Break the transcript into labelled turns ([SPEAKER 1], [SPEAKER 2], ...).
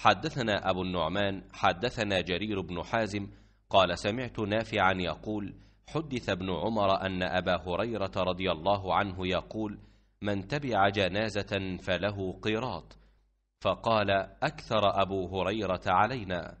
[SPEAKER 1] حدثنا أبو النعمان حدثنا جرير بن حازم قال سمعت نافعا يقول حدث ابن عمر أن أبا هريرة رضي الله عنه يقول من تبع جنازة فله قيراط فقال أكثر أبو هريرة علينا